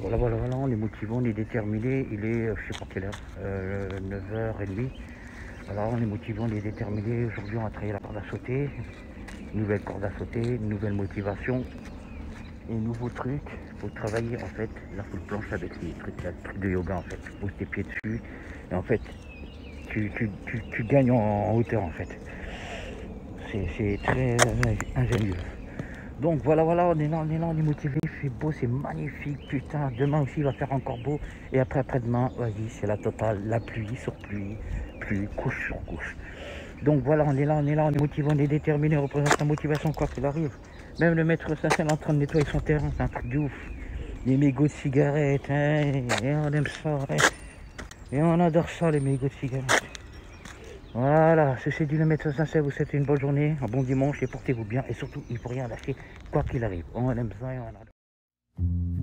Voilà, voilà, voilà, on est motivé, on est déterminé. Il est, euh, je sais pas quelle heure, euh, 9h30. Voilà, on est motivé, on est déterminé. Aujourd'hui, on va travailler la corde à sauter. Nouvelle corde à sauter, nouvelle motivation. Et nouveau truc, faut travailler en fait la full planche avec les trucs, le truc de yoga en fait. Tu poses tes pieds dessus et en fait tu, gagnes en, en hauteur en fait. C'est très ingénieux. Donc voilà, voilà, on est là, on est là, on est motivé, beau, c'est magnifique, putain. Demain aussi, il va faire encore beau. Et après, après-demain, vas-y, c'est la totale, la pluie sur pluie, pluie, couche sur couche. Donc voilà, on est là, on est là, on est motivé, on est déterminé, on représente la motivation quoi qu'il arrive. Même le maître Sassel en train de nettoyer son terrain, c'est un truc de ouf. Les mégots de cigarettes, hein, et on aime ça, hein. Et on adore ça, les mégots de cigarettes. Voilà, ceci dit le maître Sassel, vous souhaitez une bonne journée, un bon dimanche et portez-vous bien. Et surtout, il ne faut rien lâcher, quoi qu'il arrive. On aime ça et on adore. Thank you